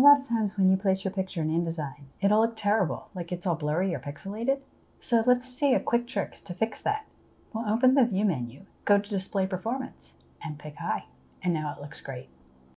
A lot of times when you place your picture in InDesign, it'll look terrible, like it's all blurry or pixelated. So let's see a quick trick to fix that. We'll open the View menu, go to Display Performance, and pick High. And now it looks great.